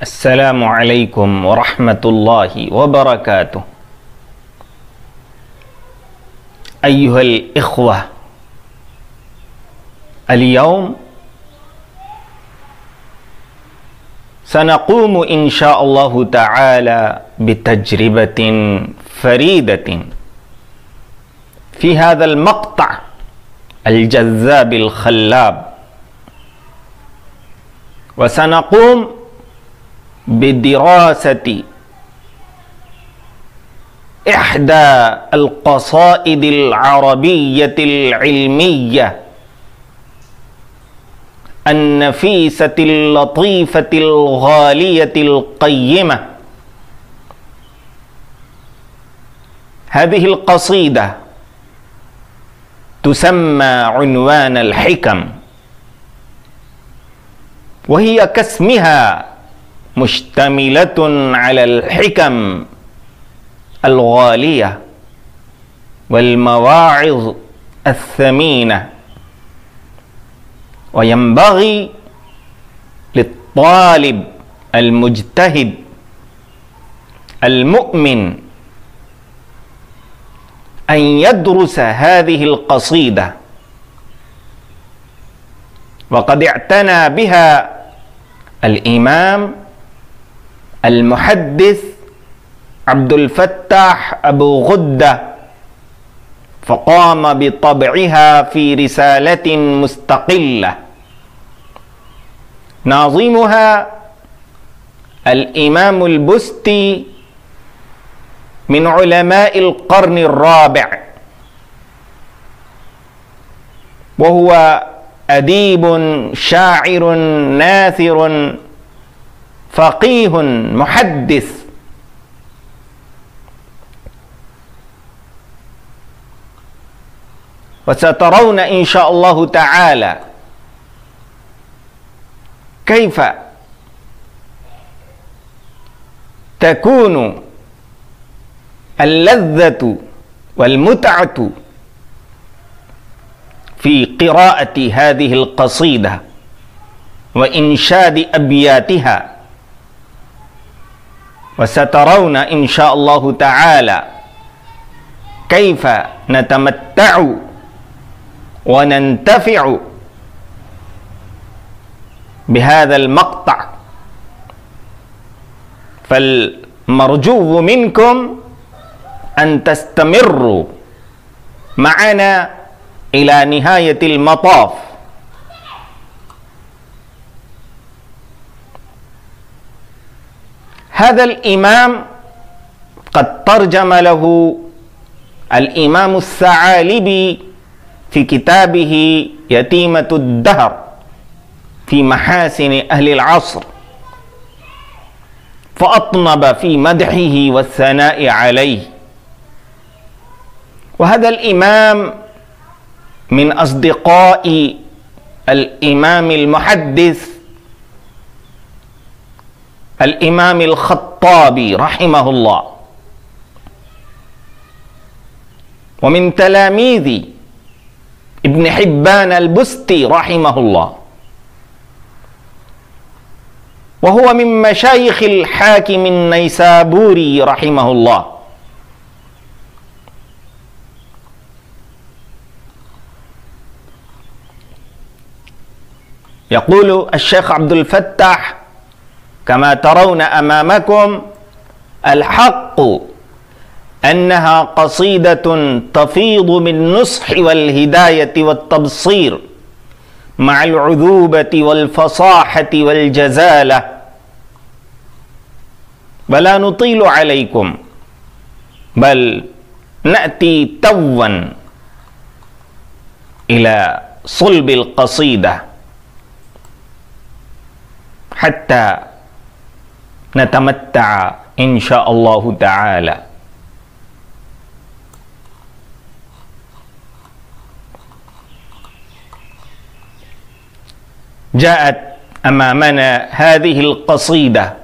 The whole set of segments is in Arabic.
السلام عليكم ورحمة الله وبركاته. أيها الإخوة اليوم سنقوم إن شاء الله تعالى بتجربة فريدة في هذا المقطع الجذاب الخلاب. وسنقوم بدراسة إحدى القصائد العربية العلمية النفيسة اللطيفة الغالية القيمة. هذه القصيدة تسمى عنوان الحكم وهي كاسمها مشتملة على الحكم الغالية والمواعظ الثمينة وينبغي للطالب المجتهد المؤمن أن يدرس هذه القصيدة وقد اعتنى بها الإمام المحدث عبد الفتاح أبو غدة فقام بطبعها في رسالة مستقلة. ناظمها الإمام البستي من علماء القرن الرابع. وهو أديب شاعر ناثر فقيه محدث. وسترون إن شاء الله تعالى كيف تكون اللذة والمتعة في قراءة هذه القصيدة وإنشاد أبياتها وسترون إن شاء الله تعالى كيف نتمتع وننتفع بهذا المقطع. فالمرجو منكم أن تستمروا معنا إلى نهاية المطاف. هذا الإمام قد ترجم له الإمام الثعالبي في كتابه يتيمة الدهر في محاسن أهل العصر فأطنب في مدحه والثناء عليه. وهذا الإمام من أصدقاء الإمام المحدث الإمام الخطابي رحمه الله. ومن تلاميذ ابن حبان البستي رحمه الله. وهو من مشايخ الحاكم النيسابوري رحمه الله. يقول الشيخ عبد الفتاح كما ترون أمامكم الحق أنها قصيدة تفيض بالنصح والهداية والتبصير مع العذوبة والفصاحة والجزالة. ولا نطيل عليكم بل نأتي توا إلى صلب القصيدة حتى نتمتع إن شاء الله تعالى. جاءت أمامنا هذه القصيدة.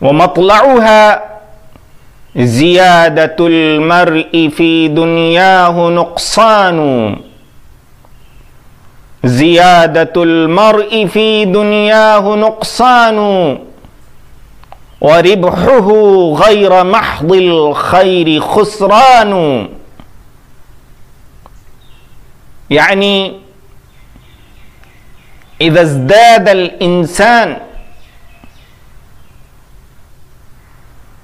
ومطلعها زيادة المرء في دنياه نقصان. زيادة المرء في دنياه نقصان وربحه غير محض الخير خسران. يعني إذا ازداد الإنسان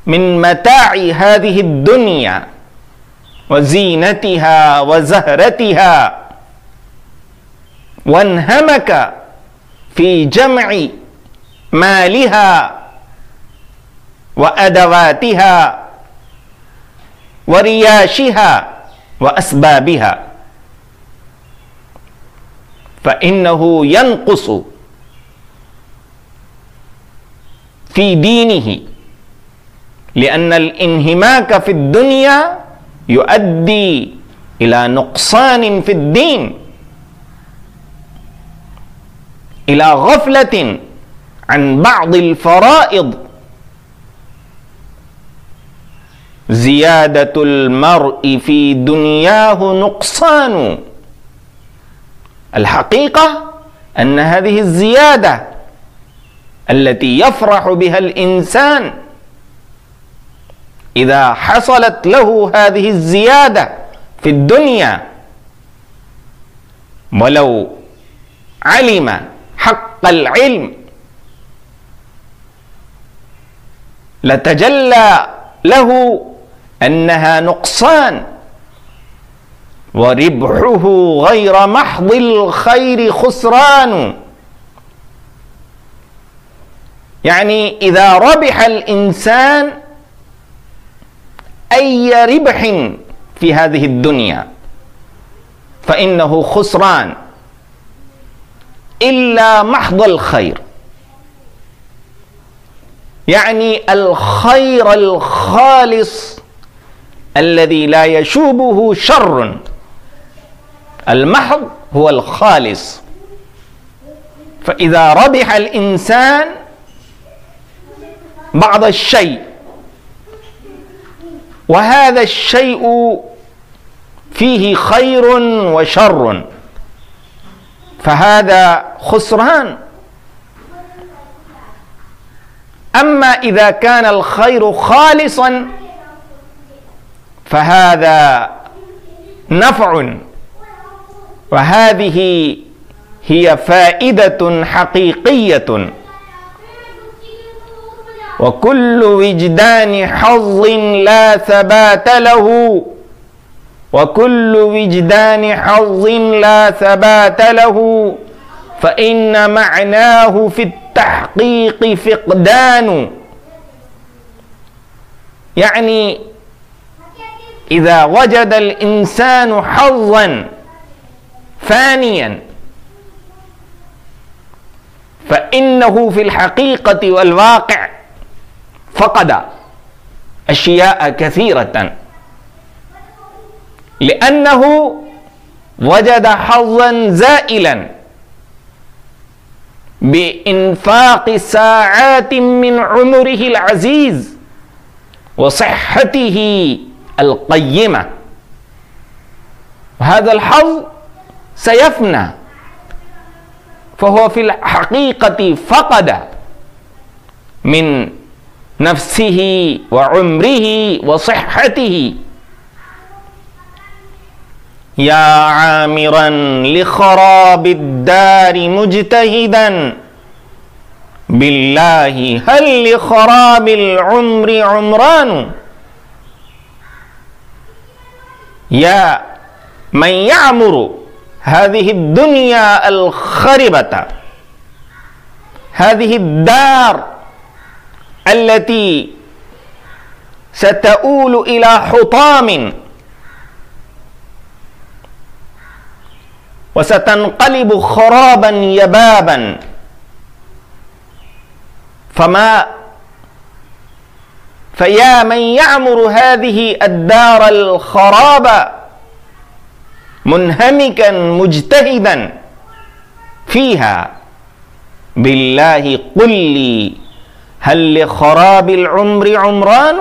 من متاع هذه الدنيا وزينتها وزهرتها وانهمك في جمع مالها وأدواتها ورياشها وأسبابها. فإنه ينقص في دينه لأن الانهماك في الدنيا يؤدي إلى نقصان في الدين. إلى غفلة عن بعض الفرائض. زيادة المرء في دنياه نقصان. الحقيقة أن هذه الزيادة التي يفرح بها الإنسان إذا حصلت له هذه الزيادة في الدنيا ولو علم حق العلم. لتجلى له أنها نقصان وربحه غير محض الخير خسران. يعني إذا ربح الإنسان أي ربح في هذه الدنيا فإنه خسران. إلا محض الخير. يعني الخير الخالص الذي لا يشوبه شر. المحض هو الخالص. فإذا ربح الإنسان بعض الشيء وهذا الشيء فيه خير وشر. فهذا خسران. أما إذا كان الخير خالصا فهذا نفع. وهذه هي فائدة حقيقية. وكل وجدان حظ لا ثبات له. وكل وجدان حظ لا ثبات له فإن معناه في التحقيق فقدان. يعني إذا وجد الإنسان حظا فانيا فإنه في الحقيقة والواقع فقد أشياء كثيرة. لأنه وجد حظا زائلا بإنفاق ساعات من عمره العزيز وصحته القيمة. وهذا الحظ سيفنى فهو في الحقيقة فقد من نفسه وعمره وصحته. يا عامرا لخراب الدار مجتهدا. بالله هل لخراب العمر عمران؟ يا من يعمر هذه الدنيا الخربة. هذه الدار التي ستؤول إلى حطام. وستنقلب خرابا يبابا. فما فيا من يعمر هذه الدار الخراب منهمكا مجتهدا فيها. بالله قل لي هل لخراب العمر عمران؟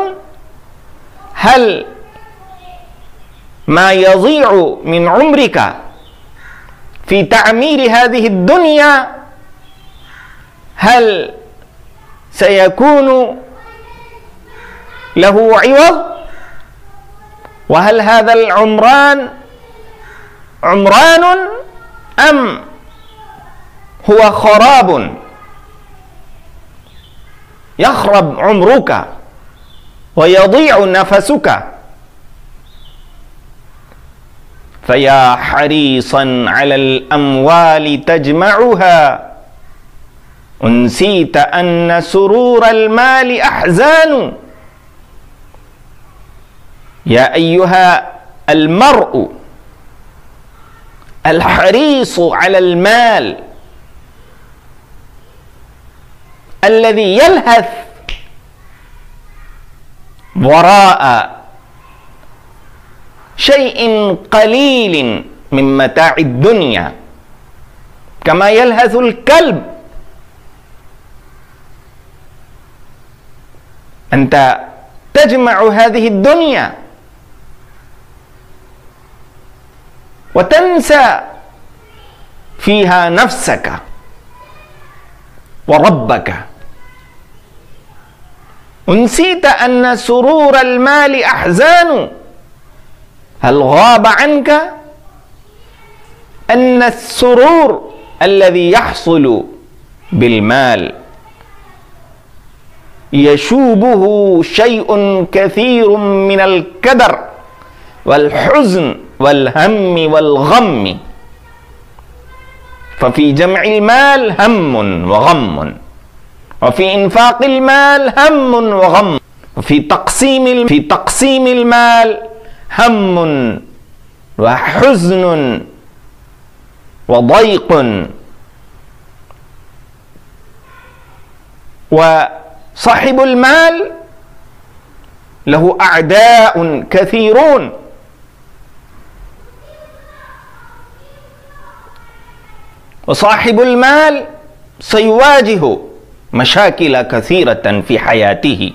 هل ما يضيع من عمرك؟ في تعمير هذه الدنيا هل سيكون له عوض؟ وهل هذا العمران عمران أم هو خراب؟ يخرب عمرك ويضيع نفسك. فيا حريصا على الأموال تجمعها. أنسيت أن سرور المال أحزان. يا أيها المرء الحريص على المال الذي يلهث وراء شيء قليل من متاع الدنيا كما يلهث الكلب. أنت تجمع هذه الدنيا وتنسى فيها نفسك وربك. ونسيت أن سرور المال أحزان. هل غاب عنك أن السرور الذي يحصل بالمال يشوبه شيء كثير من الكدر والحزن والهم والغم؟ ففي جمع المال هم وغم وفي إنفاق المال هم وغم وفي تقسيم في تقسيم المال هم وحزن وضيق وصاحب المال له أعداء كثيرون. وصاحب المال سيواجه مشاكل كثيرة في حياته.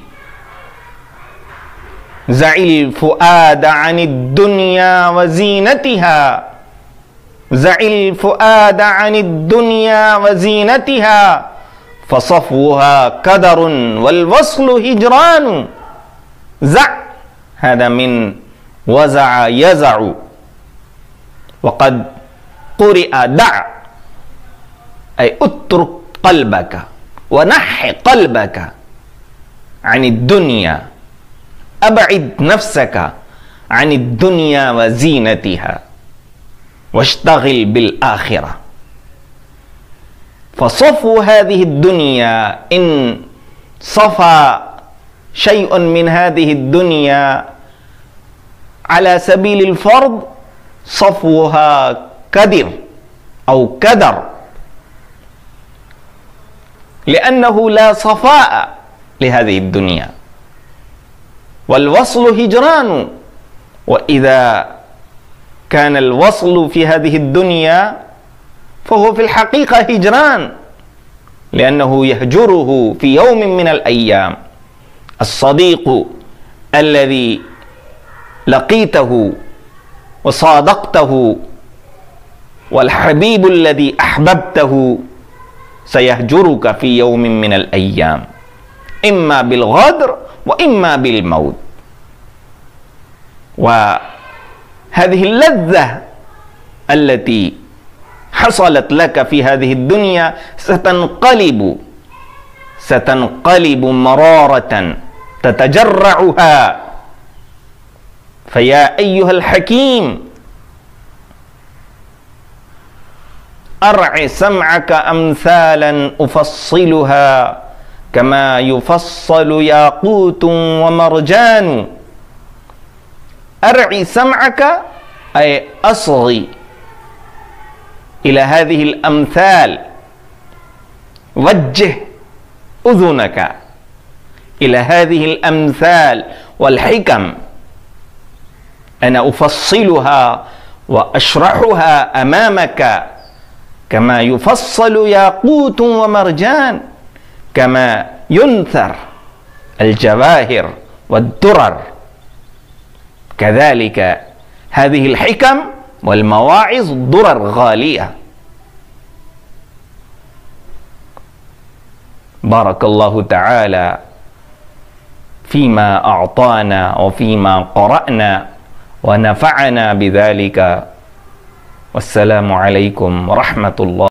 زعي الفؤاد عن الدنيا وزينتها. زعي الفؤاد عن الدنيا وزينتها. فصفوها كدر والوصل هجران. زع هذا من وزع يزع. وقد قرئ دع أي اترك قلبك ونح قلبك عن الدنيا. أبعد نفسك عن الدنيا وزينتها واشتغل بالآخرة. فصفو هذه الدنيا إن صفى شيء من هذه الدنيا على سبيل الفرض صفوها كدر أو كدر. لأنه لا صفاء لهذه الدنيا. والوصل هجران. وإذا كان الوصل في هذه الدنيا فهو في الحقيقة هجران لأنه يهجره في يوم من الأيام. الصديق الذي لقيته وصادقته والحبيب الذي أحببته سيهجرك في يوم من الأيام. إما بالغدر وإما بالموت. وهذه اللذة التي حصلت لك في هذه الدنيا ستنقلب ستنقلب مرارة تتجرعها. فيا أيها الحكيم أرع سمعك امثالا أفصلها. كما يفصل ياقوت ومرجان. أرعي سمعك أي أصغي. إلى هذه الأمثال وجه أذنك. إلى هذه الأمثال والحكم. أنا أفصلها وأشرحها أمامك. كما يفصل ياقوت ومرجان. كما ينثر الجواهر والدرر. كذلك هذه الحكم والمواعظ درر غالية. بارك الله تعالى فيما أعطانا وفيما قرأنا ونفعنا بذلك. والسلام عليكم ورحمة الله.